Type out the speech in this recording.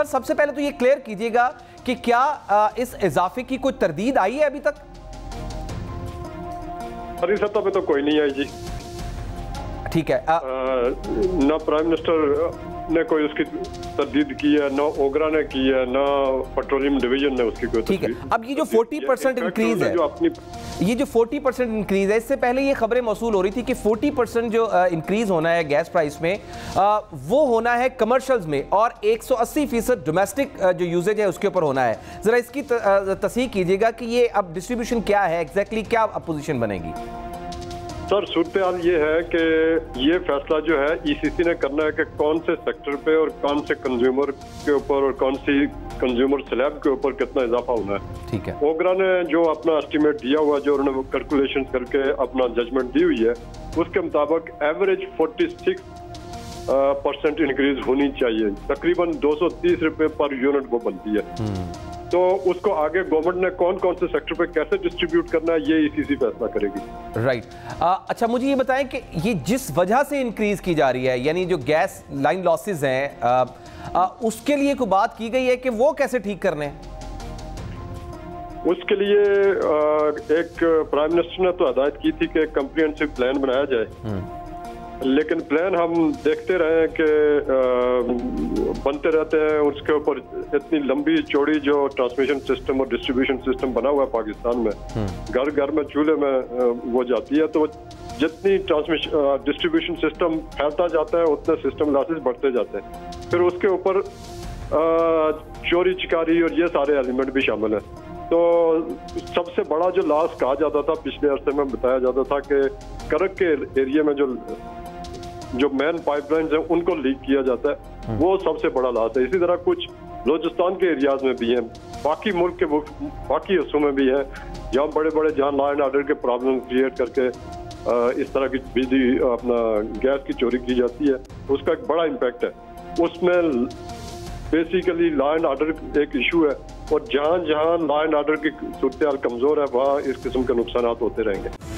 سر سب سے پہلے تو یہ کلیئر کیجیے گا کہ کیا اس اضافے کی کوئی تردید آئی ہے ابھی تک؟ ہری سطح پہ تو کوئی نہیں آئی جی۔ ٹھیک ہے نہ پرائم منسٹر نے کوئی اس کی تردید کی ہے نہ اوگرا نے کی ہے نہ پٹرولیم ڈیویژن نے اس کی کوئی ٹھیک ہے۔ اب یہ جو فورٹی پرسنٹ انکریز ہے یہ جو فورٹی پرسنٹ انکریز ہے اس سے پہلے یہ خبریں موصول ہو رہی تھی کہ فورٹی پرسنٹ جو انکریز ہونا ہے گیس پرائس میں وہ ہونا ہے کمرشلز میں اور ایک سو اسی فیصد ڈومیسٹک جو یوزیج ہے اس کے اوپر ہونا ہے۔ ذرا اس کی تصحیح کیجیے گا کہ یہ اب ڈسٹریبیوشن کیا ہے ایگزیکٹلی کیا اپوزیشن بنے گی۔ سر صورتحال یہ ہے کہ یہ فیصلہ جو ہے ای سی سی نے کرنا ہے کہ کون سے سیکٹر پہ اور کون سے کنزیومر کے اوپر اور کون سی کنزیومر سلیب کے اوپر کتنا اضافہ ہونا ہے۔ ٹھیک ہے۔ اوگرا نے جو اپنا اسٹیمیٹ دیا ہوا جو انہوں نے کیلکولیشن کر کے اپنا ججمنٹ دی ہوئی ہے اس کے مطابق average forty six percent increase ہونی چاہیے۔ تقریباً دو سو تیس روپے پر یونٹ وہ بنتی ہے۔ تو اس کو آگے گورنمنٹ نے کون کون سے سیکٹر پہ کیسے ڈسٹریبیوٹ کرنا ہے یہ ای سی سی فیصلہ کرے گی۔ رائٹ اچھا مجھے یہ بتائیں کہ یہ جس وجہ سے انکریز کی جا رہی ہے یعنی جو گیس لائن لاسز ہیں اس کے لیے کوئی بات کی گئی ہے کہ وہ کیسے ٹھیک کرنے ہیں؟ اس کے لیے ایک پرائم منسٹر نے تو ہدایت کی تھی کہ کمپریہنسو پلان بنایا جائے۔ لیکن پلان ہم دیکھتے رہے ہیں کہ بنتے رہتے ہیں اس کے اوپر اتنی لمبی چوڑی جو ٹرانسمیشن سسٹم اور ڈسٹریبیوشن سسٹم بنا ہوا ہے پاکستان میں گھر گھر میں چولہے میں وہ جاتی ہے تو جتنی ٹرانسمیشن ڈسٹریبیوشن سسٹم پھیلتا جاتا ہے اتنے سسٹم لاسز بڑھتے جاتے ہیں۔ پھر اس کے اوپر چوری چکاری اور یہ سارے ایلیمنٹ بھی شامل ہیں۔ تو سب سے بڑا جو لاس کہا جاتا تھا پچھلے عرصے میں بتایا جاتا تھا کہ کرک کے ایریا میں جو جو مین پائپ لائنز ہیں، ان کو لیک کیا جاتا ہے۔ وہ سب سے بڑا لاس ہے۔ اسی طرح کچھ بلوچستان کے ایریاز میں بھی ہیں۔ باقی ملک کے باقی حصوں میں بھی ہیں۔ جہاں بڑے بڑے جہاں لا اینڈ آرڈر کے پرابلم کریٹ کر کے اس طرح کی بجلی، اپنا گیس کی چوری کی جاتی ہے۔ اس کا ایک بڑا امپیکٹ ہے۔ اس میں بیسیکلی لا اینڈ آرڈر ایک ایشو ہے۔ اور جہاں جہاں لا اینڈ آرڈر کی صورتحال کمزور ہے، وہاں اس قسم کے نقصانات ہوتے رہیں گے۔